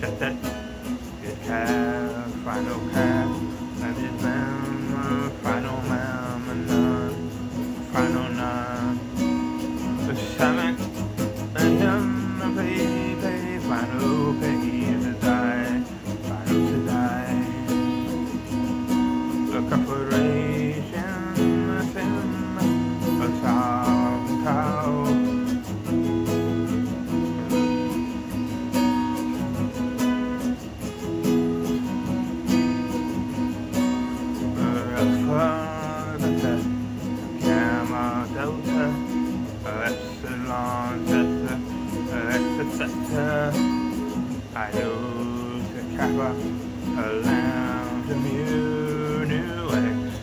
Shut that good cat. Uh, I use a kappa, a lamb to mu nu eggs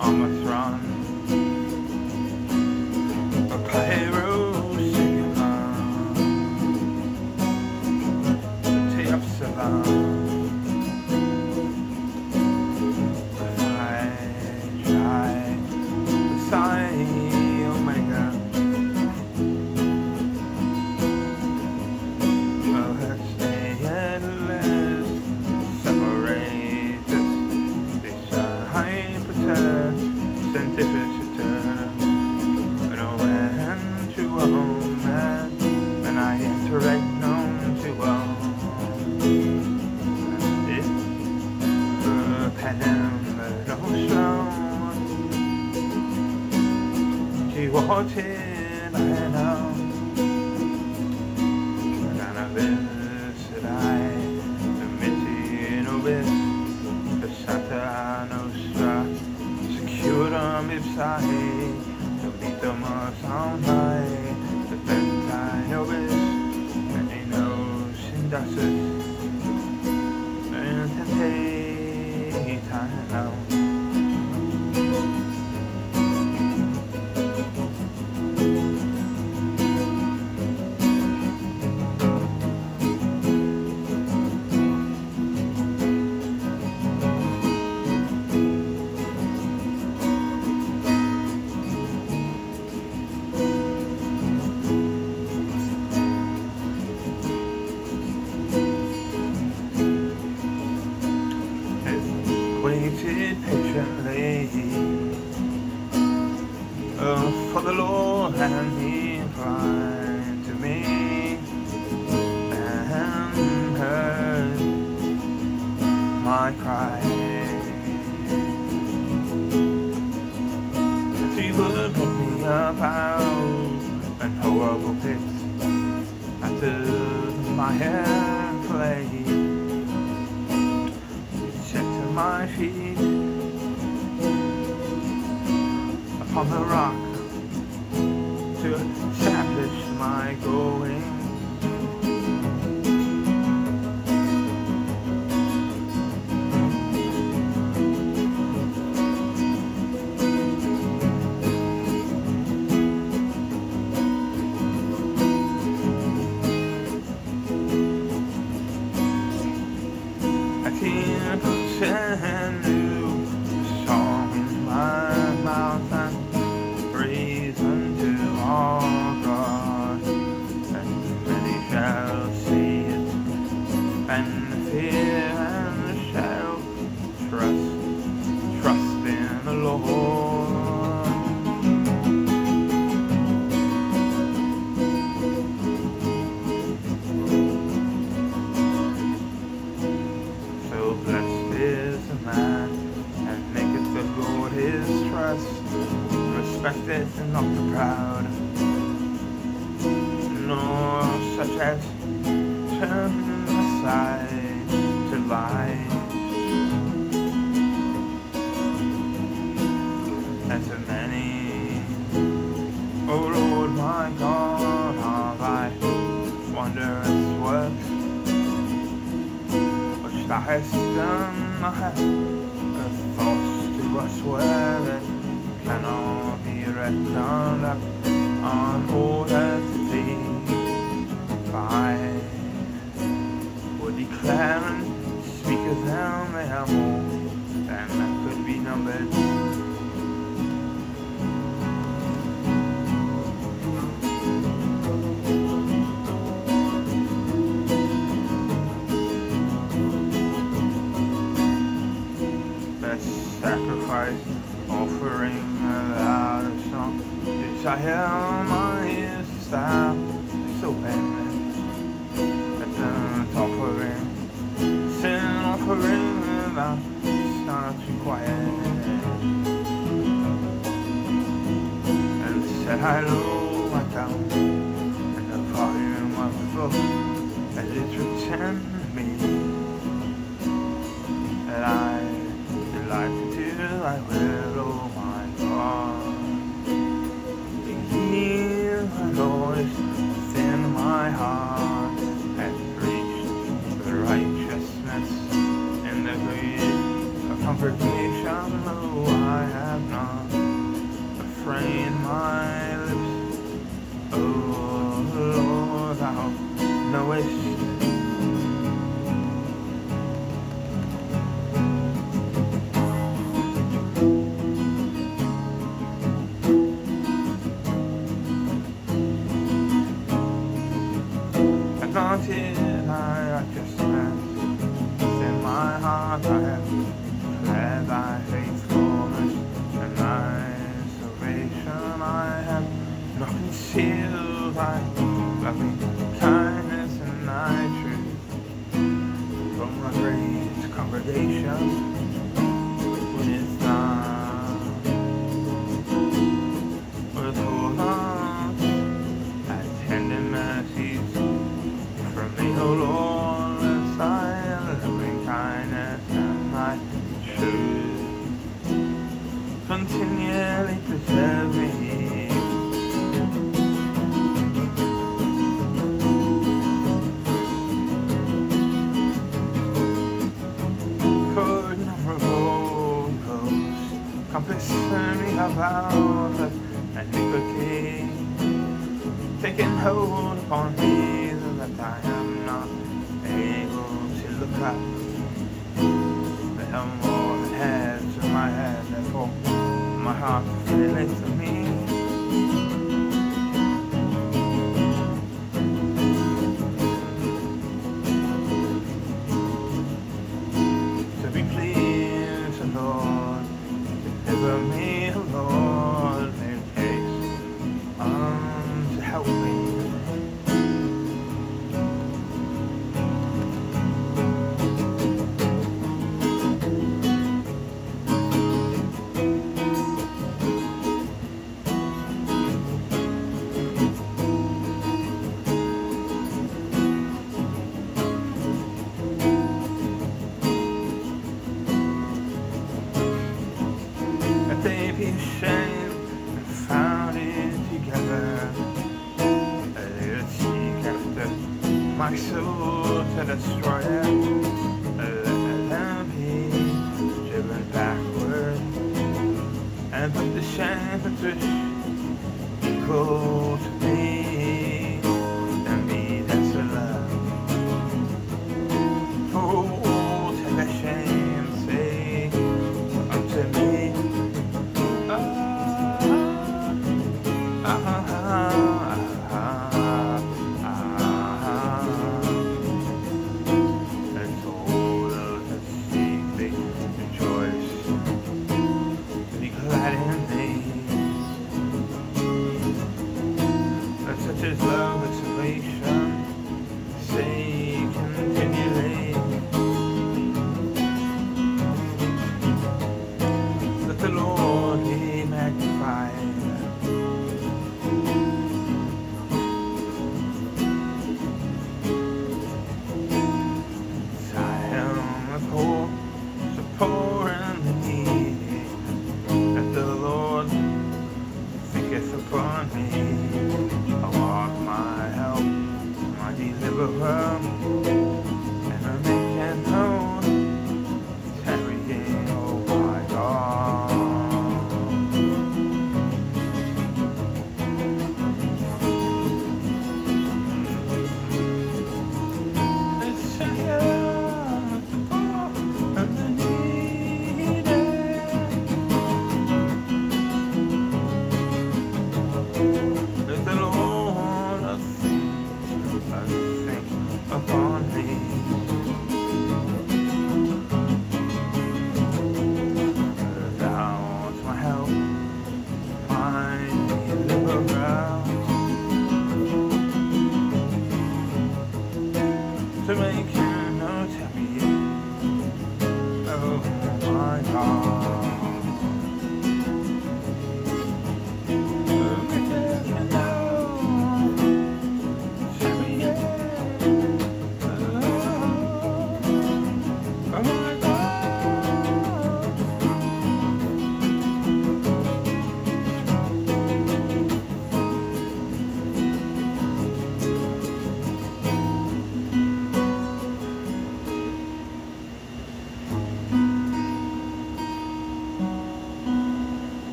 on my throne. A pyro singing on the tea of Savannah. Tentate my cry. That He would put me up out and horrible pits after my hand played set to my feet upon the rock to establish my going. Trust, trust in the Lord. So blessed is the man and maketh the Lord his trust. Respecteth not the proud, nor such as where it cannot be reckoned up on all thee. I would declare and speak of them, they are more than that could be numbered. I have my style. So bad, man. But then it's all for real. Sitting on for real, I'm not too quiet. And said hello, I down. And the volume of the book. And it returned me. that I delighted to, I will. Knowest. Anointed thy righteousness in my heart I have declared thy faithfulness. And thy salvation I have. Not concealed thy great about us iniquity, taking hold upon me that I am not able to look up. They have more than heads in my head, therefore my heart feeleth to me. Be ashamed and found it together. They would seek after my soul to destroy it. Let be driven backward and put the shame to equal